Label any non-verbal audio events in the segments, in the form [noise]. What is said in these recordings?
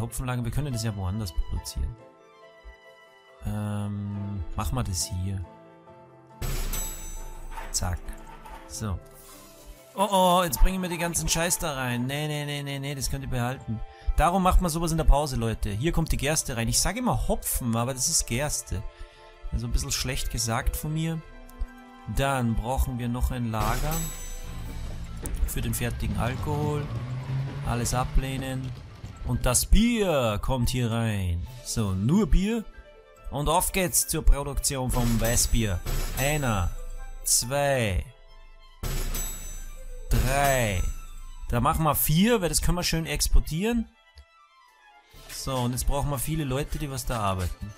ein Hopfenlager. Wir können das ja woanders produzieren. Ähm, machen wir das hier. Zack. So. Oh oh, jetzt bringen wir die ganzen Scheiß da rein. Nee, nee, nee, nee, nee, das könnt ihr behalten. Darum macht man sowas in der Pause, Leute. Hier kommt die Gerste rein. Ich sage immer Hopfen, aber das ist Gerste. Also ein bisschen schlecht gesagt von mir. Dann brauchen wir noch ein Lager. Für den fertigen Alkohol. Alles ablehnen. Und das Bier kommt hier rein. So, nur Bier. Und auf geht's zur Produktion vom Weißbier. Einer, zwei, drei. Da machen wir vier, weil das können wir schön exportieren. So, und jetzt brauchen wir viele Leute, die was da arbeiten.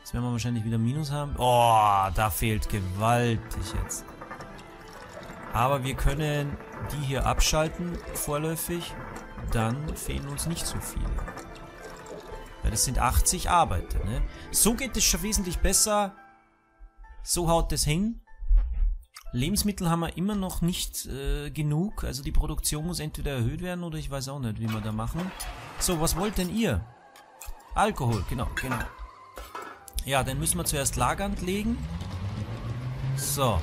Jetzt werden wir wahrscheinlich wieder Minus haben. Oh, da fehlt gewaltig jetzt. Aber wir können die hier abschalten, vorläufig. Dann fehlen uns nicht so viele. Weil das sind 80 Arbeiter, ne? So geht es schon wesentlich besser. So haut es hin. Lebensmittel haben wir immer noch nicht äh, genug. Also die Produktion muss entweder erhöht werden oder ich weiß auch nicht, wie wir da machen. So, was wollt denn ihr? Alkohol, genau, genau. Ja, den müssen wir zuerst lagernd legen. So.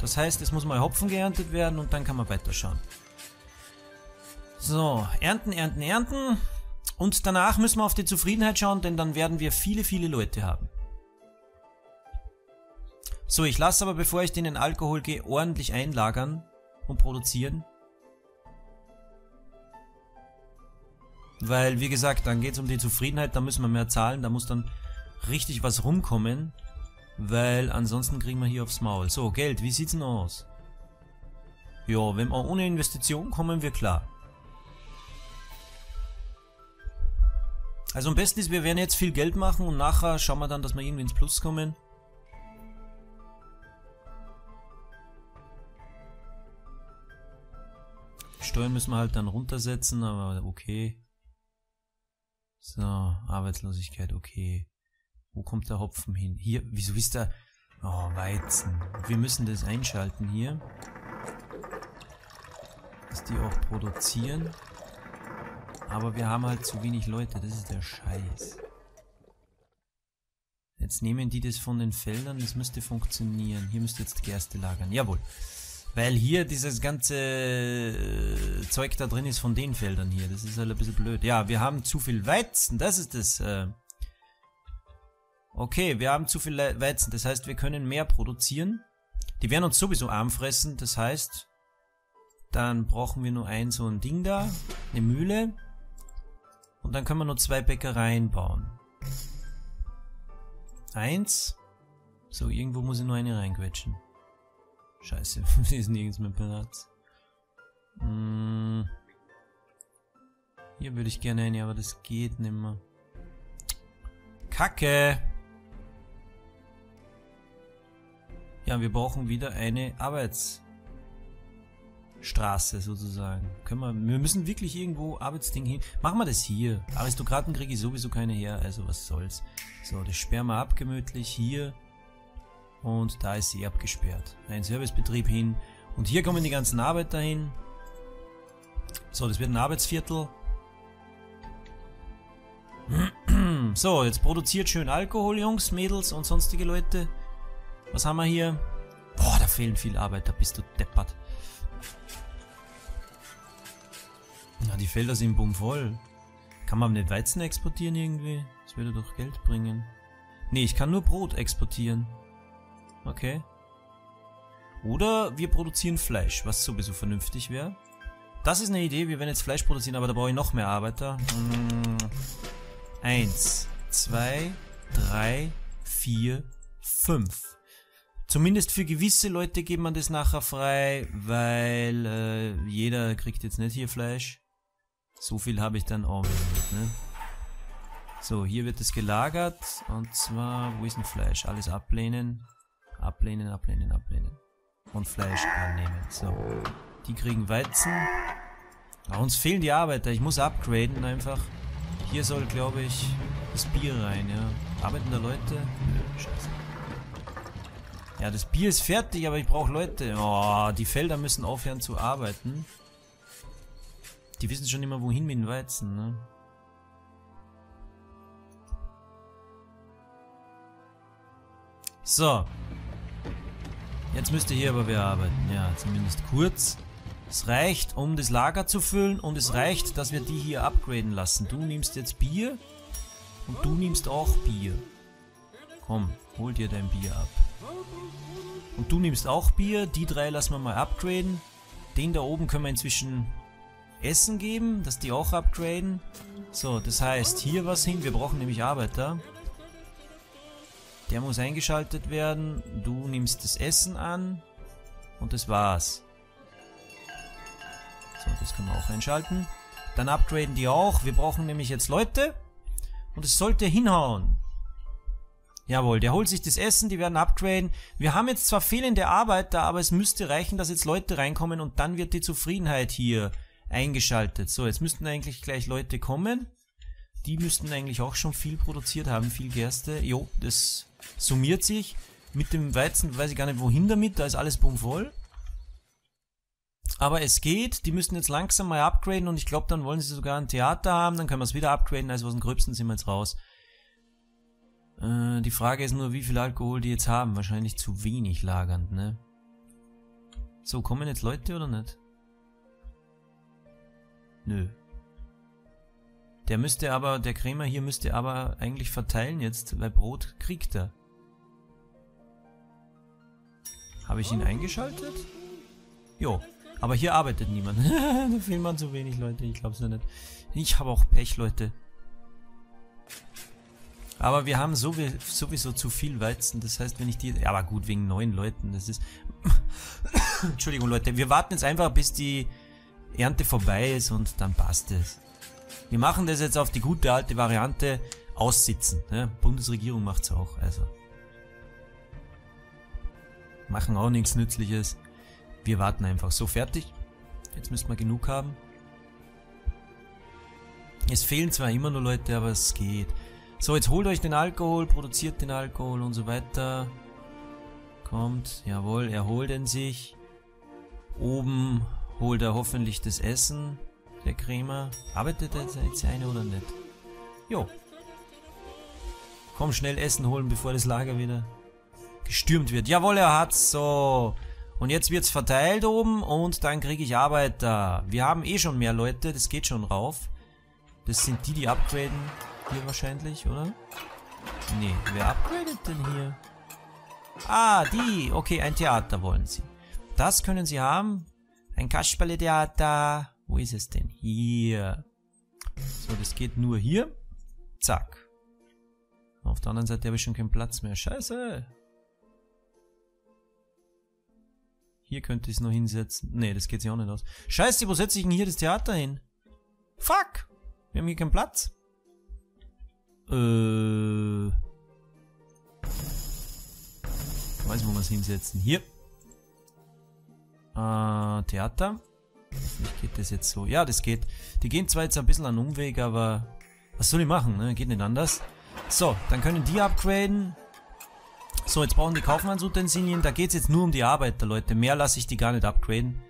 Das heißt, es muss mal Hopfen geerntet werden und dann kann man weiterschauen. So, ernten, ernten, ernten. Und danach müssen wir auf die Zufriedenheit schauen, denn dann werden wir viele, viele Leute haben. So, ich lasse aber, bevor ich den in Alkohol gehe, ordentlich einlagern und produzieren. Weil, wie gesagt, dann geht es um die Zufriedenheit, da müssen wir mehr zahlen, da muss dann richtig was rumkommen, weil ansonsten kriegen wir hier aufs Maul. So, Geld, wie sieht's denn aus? Ja, wenn wir ohne Investition kommen wir klar. Also am besten ist, wir werden jetzt viel Geld machen und nachher schauen wir dann, dass wir irgendwie ins Plus kommen. Steuern müssen wir halt dann runtersetzen, aber okay. So, Arbeitslosigkeit, okay. Wo kommt der Hopfen hin? Hier, wieso ist da... Oh, Weizen. Wir müssen das einschalten hier. Dass die auch produzieren. Aber wir haben halt zu wenig Leute, das ist der Scheiß. Jetzt nehmen die das von den Feldern, das müsste funktionieren. Hier müsste jetzt Gerste lagern. Jawohl. Weil hier dieses ganze äh, Zeug da drin ist von den Feldern hier. Das ist halt ein bisschen blöd. Ja, wir haben zu viel Weizen. Das ist das. Äh okay, wir haben zu viel Weizen. Das heißt, wir können mehr produzieren. Die werden uns sowieso arm fressen. Das heißt, dann brauchen wir nur ein so ein Ding da. Eine Mühle. Und dann können wir nur zwei Bäckereien bauen. Eins. So, irgendwo muss ich nur eine reinquetschen. Scheiße, [laughs] hier ist nirgends mehr Platz. Hm. Hier würde ich gerne eine, aber das geht nicht mehr. Kacke! Ja, wir brauchen wieder eine Arbeitsstraße sozusagen. Können wir, wir müssen wirklich irgendwo Arbeitsding hin. Machen wir das hier. Aristokraten kriege ich sowieso keine her, also was soll's. So, das sperren wir ab gemütlich hier. Und da ist sie abgesperrt. Ein Servicebetrieb hin. Und hier kommen die ganzen Arbeiter hin. So, das wird ein Arbeitsviertel. [clears throat] So, jetzt produziert schön Alkohol, Jungs, Mädels und sonstige Leute. Was haben wir hier? Boah, da fehlen viele Arbeiter, bist du deppert. Na, die Felder sind bummvoll. Kann man nicht Weizen exportieren irgendwie? Das würde doch Geld bringen. Nee, ich kann nur Brot exportieren. Okay. Oder wir produzieren Fleisch, was sowieso vernünftig wäre. Das ist eine Idee, wir werden jetzt Fleisch produzieren, aber da brauche ich noch mehr Arbeiter. Hm. Eins, zwei, drei, vier, fünf. Zumindest für gewisse Leute geht man das nachher frei, weil äh, jeder kriegt jetzt nicht hier Fleisch. So viel habe ich dann auch nicht, ne? So, hier wird es gelagert. Und zwar, wo ist ein Fleisch? Alles ablehnen. Ablehnen, ablehnen, ablehnen. Und Fleisch annehmen. So. Die kriegen Weizen. Aber uns fehlen die Arbeiter. Ich muss upgraden einfach. Hier soll, glaube ich, das Bier rein, ja. Arbeiten da Leute? Nö, scheiße. Ja, das Bier ist fertig, aber ich brauche Leute. Oh, die Felder müssen aufhören zu arbeiten. Die wissen schon immer wohin mit dem Weizen, ne? So. Jetzt müsste hier aber wer arbeiten. Ja, zumindest kurz. Es reicht, um das Lager zu füllen und es reicht, dass wir die hier upgraden lassen. Du nimmst jetzt Bier und du nimmst auch Bier. Komm, hol dir dein Bier ab. Und du nimmst auch Bier. Die drei lassen wir mal upgraden. Den da oben können wir inzwischen Essen geben, dass die auch upgraden. So, das heißt, hier was hin. Wir brauchen nämlich Arbeiter. Der muss eingeschaltet werden. Du nimmst das Essen an. Und das war's. So, das können wir auch einschalten. Dann upgraden die auch. Wir brauchen nämlich jetzt Leute. Und es sollte hinhauen. Jawohl, der holt sich das Essen, die werden upgraden. Wir haben jetzt zwar fehlende Arbeiter, aber es müsste reichen, dass jetzt Leute reinkommen und dann wird die Zufriedenheit hier eingeschaltet. So, jetzt müssten eigentlich gleich Leute kommen. Die müssten eigentlich auch schon viel produziert haben, viel Gerste. Jo, das summiert sich. Mit dem Weizen weiß ich gar nicht wohin damit, da ist alles bummvoll. Aber es geht, die müssen jetzt langsam mal upgraden und ich glaube, dann wollen sie sogar ein Theater haben, dann können wir es wieder upgraden, also aus dem Gröbsten sind wir jetzt raus. Äh, die Frage ist nur, wie viel Alkohol die jetzt haben. Wahrscheinlich zu wenig lagernd, ne? So, kommen jetzt Leute oder nicht? Nö. Der müsste aber, der Krämer hier müsste aber eigentlich verteilen jetzt, weil Brot kriegt er. Habe ich ihn eingeschaltet? Jo. Aber hier arbeitet niemand. [laughs] da fehlen man zu wenig Leute, ich glaub's ja nicht. Ich habe auch Pech, Leute. Aber wir haben sowieso zu viel Weizen. Das heißt, wenn ich die... Ja, aber gut, wegen neun Leuten. Das ist... [coughs] Entschuldigung, Leute. Wir warten jetzt einfach, bis die Ernte vorbei ist und dann passt es. Wir machen das jetzt auf die gute alte Variante aussitzen. Ne? Bundesregierung macht's auch, also. Machen auch nichts Nützliches. Wir warten einfach. So, fertig. Jetzt müssen wir genug haben. Es fehlen zwar immer nur Leute, aber es geht. So, jetzt holt euch den Alkohol, produziert den Alkohol und so weiter. Kommt, jawohl, er holt ihn sich. Oben holt er hoffentlich das Essen, der Krämer. Arbeitet er jetzt eine oder nicht? Jo. Komm, schnell Essen holen, bevor das Lager wieder gestürmt wird. Jawohl, er hat's. So. Und jetzt wird's verteilt oben und dann kriege ich Arbeiter. Wir haben eh schon mehr Leute, das geht schon rauf. Das sind die, die upgraden. Hier wahrscheinlich, oder? Nee, wer upgradet denn hier? Ah, die. Okay, ein Theater wollen sie. Das können sie haben. Ein Kasperle-Theater. Wo ist es denn? Hier. So, das geht nur hier. Zack. Auf der anderen Seite habe ich schon keinen Platz mehr. Scheiße. Hier könnte ich es noch hinsetzen. Nee, das geht sich auch nicht aus. Scheiße, wo setze ich denn hier das Theater hin? Fuck! Wir haben hier keinen Platz. Äh. Ich weiß, wo wir es hinsetzen. Hier. Äh, Theater. Vielleicht geht das jetzt so. Ja, das geht. Die gehen zwar jetzt ein bisschen an Umweg, aber was soll ich machen, ne? Geht nicht anders. So, dann können die upgraden. So, jetzt brauchen die Kaufmannsutensilien. Da geht es jetzt nur um die Arbeiter, Leute. Mehr lasse ich die gar nicht upgraden.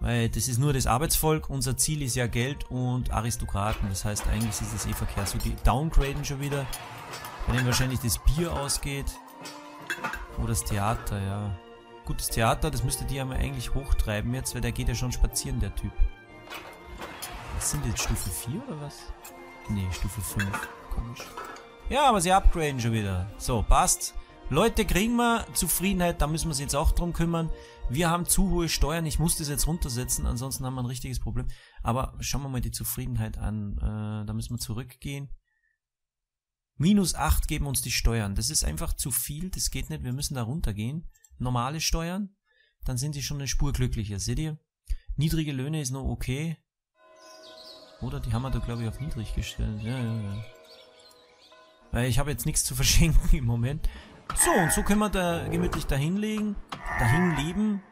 Weil das ist nur das Arbeitsvolk. Unser Ziel ist ja Geld und Aristokraten. Das heißt, eigentlich ist das eh Verkehr. So, die downgraden schon wieder. Wenn ihnen wahrscheinlich das Bier ausgeht. Oder das Theater, ja. Gut, das Theater, das müsste die ja mal eigentlich hochtreiben jetzt, weil der geht ja schon spazieren, der Typ. Was sind jetzt Stufe 4 oder was? Nee, Stufe 5. Komisch. Ja, aber sie upgraden schon wieder. So, passt. Leute kriegen wir Zufriedenheit, da müssen wir uns jetzt auch drum kümmern. Wir haben zu hohe Steuern, ich muss das jetzt runtersetzen, ansonsten haben wir ein richtiges Problem. Aber schauen wir mal die Zufriedenheit an. Äh, da müssen wir zurückgehen. Minus 8 geben uns die Steuern. Das ist einfach zu viel, das geht nicht, wir müssen da runtergehen. Normale Steuern, dann sind sie schon eine Spur glücklicher, seht ihr? Niedrige Löhne ist noch okay. Oder die haben wir da glaube ich auf niedrig gestellt. Ja, ja, ja. Weil ich habe jetzt nichts zu [laughs] verschenken im Moment. So, und so können wir da gemütlich dahinlegen, dahin leben.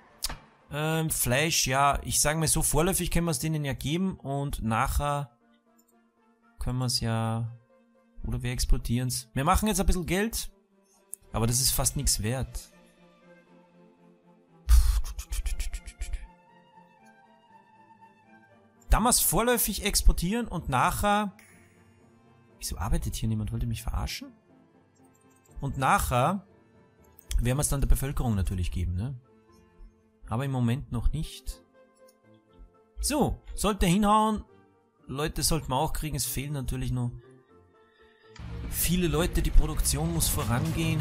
Ähm, Fleisch, ja, ich sage mal so, vorläufig können wir es denen ja geben und nachher können wir es ja... Oder wir exportieren es. Wir machen jetzt ein bisschen Geld, aber das ist fast nichts wert. Damals vorläufig exportieren und nachher... Wieso arbeitet hier niemand? Wollte mich verarschen? Und nachher werden wir es dann der Bevölkerung natürlich geben, ne? Aber im Moment noch nicht. So, sollte hinhauen. Leute sollten wir auch kriegen. Es fehlen natürlich noch viele Leute. Die Produktion muss vorangehen.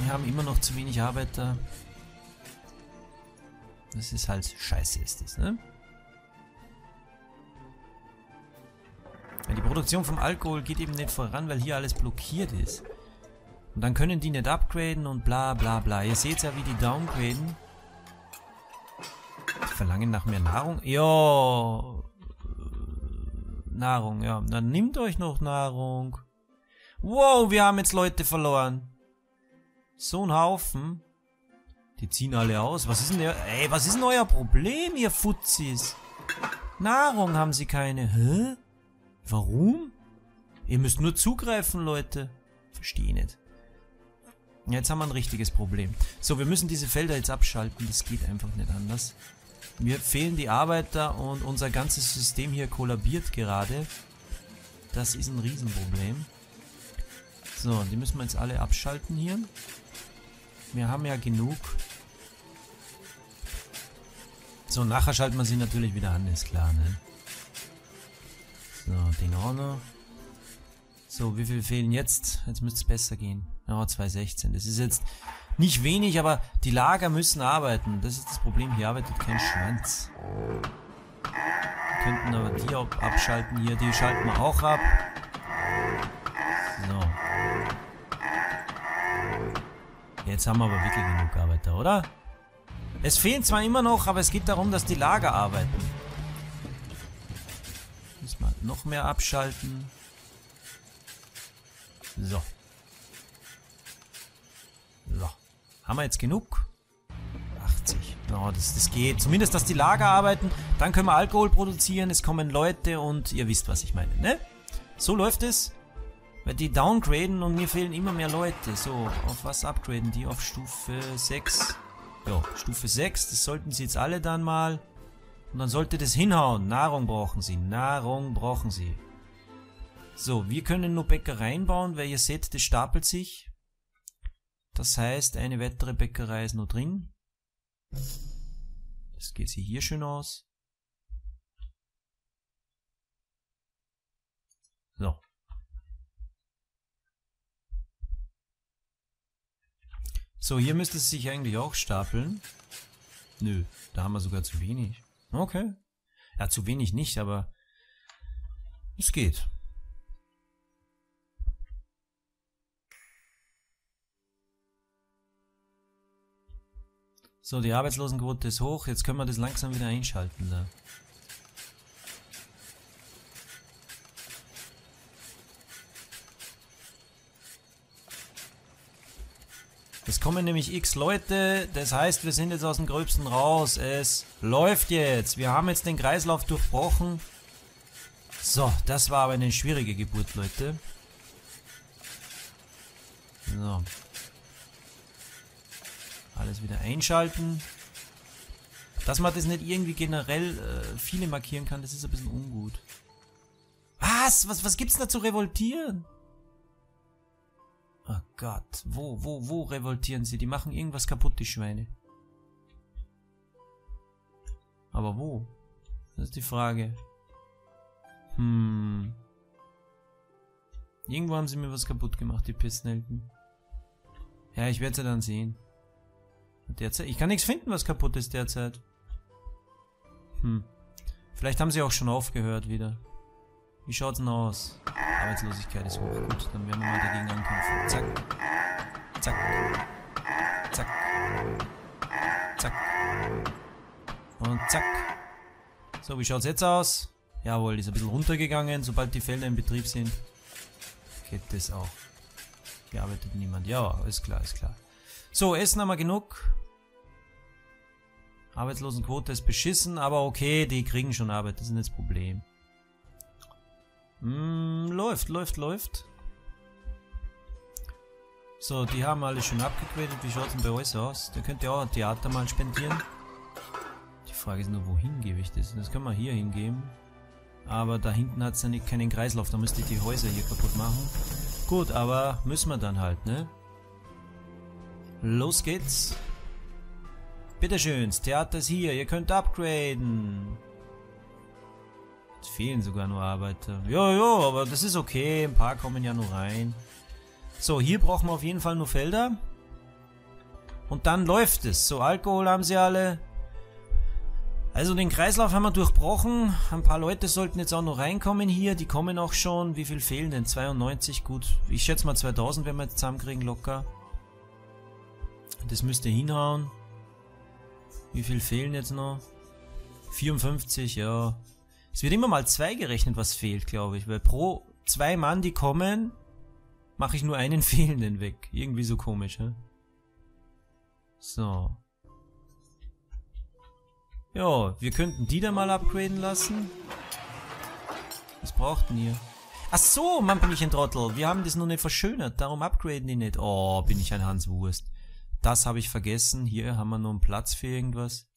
Wir haben immer noch zu wenig Arbeiter. Das ist halt scheiße, ist das, ne? Die Produktion vom Alkohol geht eben nicht voran, weil hier alles blockiert ist. Und dann können die nicht upgraden und bla bla bla. Ihr seht ja, wie die downgraden. Die verlangen nach mehr Nahrung. Ja. Nahrung, ja. Dann nimmt euch noch Nahrung. Wow, wir haben jetzt Leute verloren. So ein Haufen. Die ziehen alle aus. Was ist denn der... Ey, was ist denn euer Problem, ihr Fuzzis? Nahrung haben sie keine. Hä? Warum? Ihr müsst nur zugreifen, Leute. Verstehe nicht. Jetzt haben wir ein richtiges Problem. So, wir müssen diese Felder jetzt abschalten. Das geht einfach nicht anders. Mir fehlen die Arbeiter und unser ganzes System hier kollabiert gerade. Das ist ein Riesenproblem. So, die müssen wir jetzt alle abschalten hier. Wir haben ja genug. So, nachher schalten wir sie natürlich wieder an, ist klar, ne? So, den auch noch. So, wie viel fehlen jetzt? Jetzt müsste es besser gehen. Ja, 216. Das ist jetzt nicht wenig, aber die Lager müssen arbeiten. Das ist das Problem. Hier arbeitet kein Schwanz. Wir könnten aber die ab abschalten hier. Die schalten wir auch ab. So. Jetzt haben wir aber wirklich genug Arbeiter, oder? Es fehlen zwar immer noch, aber es geht darum, dass die Lager arbeiten. Noch mehr abschalten. So. So. Haben wir jetzt genug? 80. No, das, das geht. Zumindest, dass die Lager arbeiten. Dann können wir Alkohol produzieren. Es kommen Leute und ihr wisst, was ich meine, ne? So läuft es. Weil die downgraden und mir fehlen immer mehr Leute. So, auf was upgraden die? Auf Stufe 6. Ja, Stufe 6. Das sollten sie jetzt alle dann mal. Und dann sollte das hinhauen. Nahrung brauchen sie. Nahrung brauchen sie. So, wir können nur Bäckereien bauen, weil ihr seht, das stapelt sich. Das heißt, eine weitere Bäckerei ist noch drin. Das geht sie hier schön aus. So. So, hier müsste es sich eigentlich auch stapeln. Nö, da haben wir sogar zu wenig. Okay. Ja, zu wenig nicht, aber es geht. So, die Arbeitslosenquote ist hoch. Jetzt können wir das langsam wieder einschalten. Da. Es kommen nämlich x Leute, das heißt, wir sind jetzt aus dem Gröbsten raus. Es läuft jetzt. Wir haben jetzt den Kreislauf durchbrochen. So, das war aber eine schwierige Geburt, Leute. So. Alles wieder einschalten. Dass man das nicht irgendwie generell äh, viele markieren kann, das ist ein bisschen ungut. Was? Was, was gibt's da zu revoltieren? Gott. Wo, wo, wo revoltieren sie? Die machen irgendwas kaputt, die Schweine. Aber wo? Das ist die Frage. Hm. Irgendwo haben sie mir was kaputt gemacht, die Pissnelken. Ja, ich werde sie dann sehen. Derzeit. Ich kann nichts finden, was kaputt ist derzeit. Hm. Vielleicht haben sie auch schon aufgehört wieder. Wie schaut's denn aus? Arbeitslosigkeit ist hoch. Gut, dann werden wir mal dagegen ankämpfen. Zack. Zack. Zack. Zack. Und zack. So, wie schaut's jetzt aus? Jawohl, ist ein bisschen runtergegangen. Sobald die Felder in Betrieb sind, geht das auch. Hier arbeitet niemand. Ja, ist klar, ist klar. So, Essen haben wir genug. Arbeitslosenquote ist beschissen, aber okay, die kriegen schon Arbeit, das ist nicht das Problem. Mm, läuft, läuft, läuft. So, die haben alle schon abgegradet. Wie schaut denn bei euch aus? Da könnt ihr auch ein Theater mal spendieren. Die Frage ist nur, wohin gebe ich das? Das können wir hier hingeben. Aber da hinten hat es ja nicht keinen Kreislauf, da müsste ich die Häuser hier kaputt machen. Gut, aber müssen wir dann halt, ne? Los geht's. Bitteschön, das Theater ist hier, ihr könnt upgraden. Es fehlen sogar nur Arbeiter. Ja, ja, aber das ist okay, ein paar kommen ja nur rein. So, hier brauchen wir auf jeden Fall nur Felder. Und dann läuft es. So, Alkohol haben sie alle. Also den Kreislauf haben wir durchbrochen. Ein paar Leute sollten jetzt auch noch reinkommen hier. Die kommen auch schon. Wie viel fehlen denn? 92, gut. Ich schätze mal 2000, wenn wir jetzt zusammenkriegen, locker. Das müsste hinhauen. Wie viel fehlen jetzt noch? 54, ja. Es wird immer mal zwei gerechnet, was fehlt, glaube ich. Weil pro zwei Mann, die kommen, mache ich nur einen [laughs] fehlenden weg. Irgendwie so komisch, hä? So. Ja, wir könnten die da mal upgraden lassen. Was braucht denn ihr? Ach so, Mann, bin ich ein Trottel. Wir haben das nur nicht verschönert, darum upgraden die nicht. Oh, bin ich ein Hans Wurst. Das habe ich vergessen. Hier haben wir noch einen Platz für irgendwas.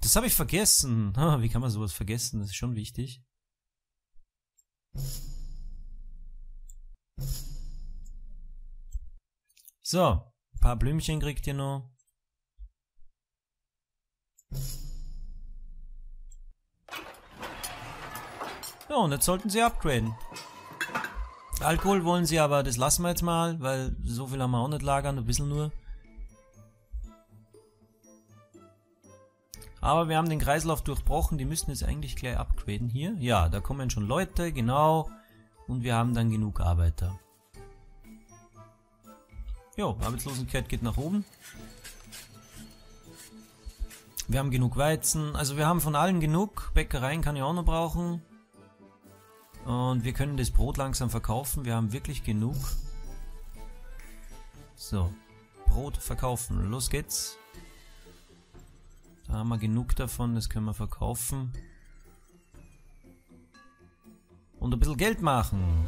Das habe ich vergessen. Wie kann man sowas vergessen? Das ist schon wichtig. So, ein paar Blümchen kriegt ihr noch. Ja, und jetzt sollten sie upgraden. Alkohol wollen sie aber, das lassen wir jetzt mal, weil so viel haben wir auch nicht lagern, ein bisschen nur. Aber wir haben den Kreislauf durchbrochen, die müssen jetzt eigentlich gleich upgraden hier. Ja, da kommen schon Leute, genau. Und wir haben dann genug Arbeiter. Jo, Arbeitslosigkeit geht nach oben. Wir haben genug Weizen, also wir haben von allem genug. Bäckereien kann ich auch noch brauchen. Und wir können das Brot langsam verkaufen. Wir haben wirklich genug. So. Brot verkaufen. Los geht's. Da haben wir genug davon. Das können wir verkaufen. Und ein bisschen Geld machen.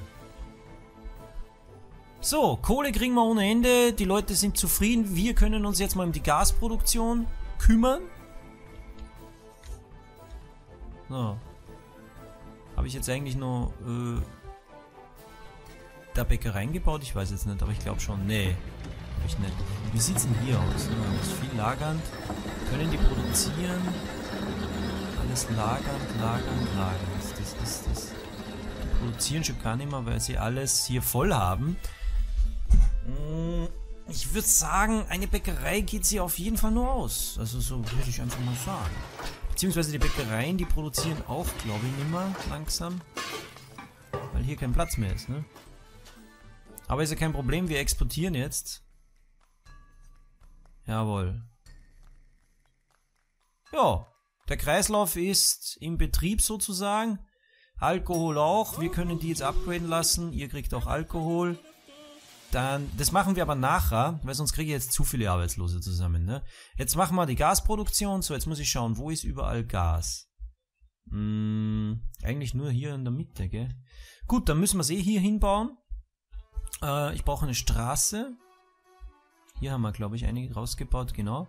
So, Kohle kriegen wir ohne Ende. Die Leute sind zufrieden. Wir können uns jetzt mal um die Gasproduktion kümmern. So, habe ich jetzt eigentlich nur äh, der Bäckerei gebaut? Ich weiß jetzt nicht, aber ich glaube schon. Nee, habe ich nicht. Wie sieht es denn hier aus? Ja, ist viel lagernd. Können die produzieren? Alles lagernd, lagernd, lagernd. Das ist das. Die produzieren schon gar nicht mehr, weil sie alles hier voll haben. Hm, ich würde sagen, eine Bäckerei geht sie auf jeden Fall nur aus. Also so würde ich einfach mal sagen. Beziehungsweise die Bäckereien, die produzieren auch, glaube ich, nicht mehr langsam. Weil hier kein Platz mehr ist, ne? Aber ist ja kein Problem, wir exportieren jetzt. Jawohl. Ja, der Kreislauf ist im Betrieb sozusagen. Alkohol auch, wir können die jetzt upgraden lassen. Ihr kriegt auch Alkohol. Dann, das machen wir aber nachher, weil sonst kriege ich jetzt zu viele Arbeitslose zusammen. Ne? Jetzt machen wir die Gasproduktion. So, jetzt muss ich schauen, wo ist überall Gas? Hm, eigentlich nur hier in der Mitte, gell? Gut, dann müssen wir es eh hier hinbauen. Äh, ich brauche eine Straße. Hier haben wir, glaube ich, einige rausgebaut, genau.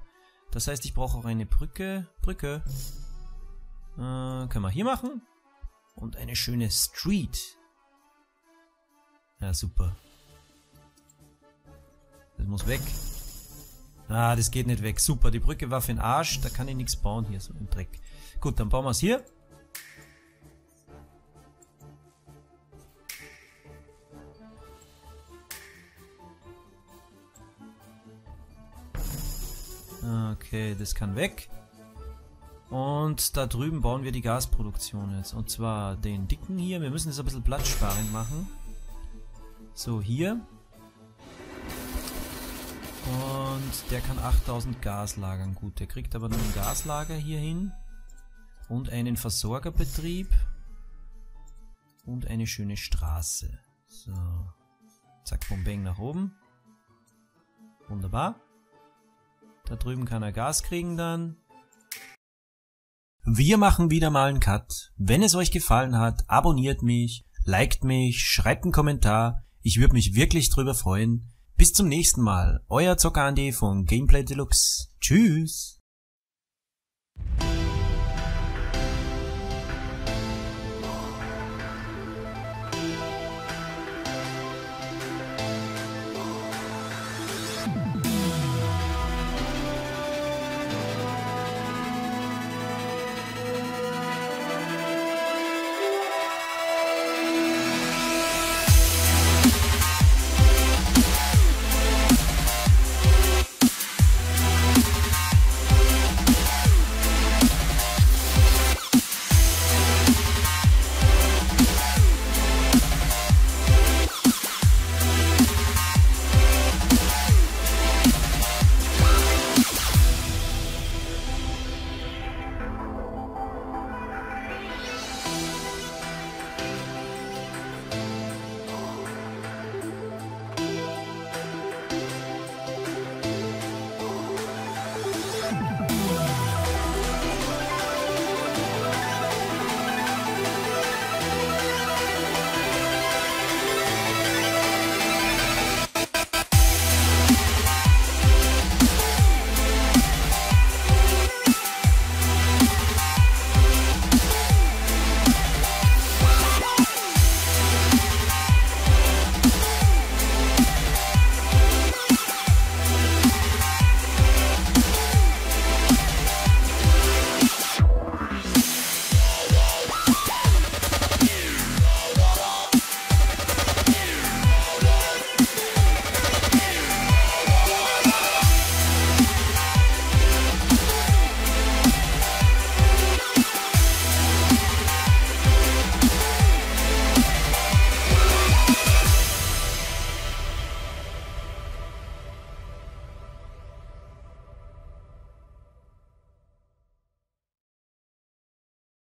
Das heißt, ich brauche auch eine Brücke. Brücke. Äh, können wir hier machen. Und eine schöne Street. Ja, super. Das muss weg. Ah, das geht nicht weg. Super, die Brücke war für den Arsch. Da kann ich nichts bauen hier, so im Dreck. Gut, dann bauen wir es hier. Okay, das kann weg. Und da drüben bauen wir die Gasproduktion jetzt. Und zwar den dicken hier. Wir müssen das ein bisschen platzsparend machen. So, hier. Und der kann 8000 Gas lagern. Gut, der kriegt aber nur ein Gaslager hier hin. Und einen Versorgerbetrieb. Und eine schöne Straße. So. Zack, vom Bang nach oben. Wunderbar. Da drüben kann er Gas kriegen dann. Wir machen wieder mal einen Cut. Wenn es euch gefallen hat, abonniert mich, liked mich, schreibt einen Kommentar. Ich würde mich wirklich drüber freuen. Bis zum nächsten Mal. Euer Zocker Andy von Gameplay Deluxe. Tschüss.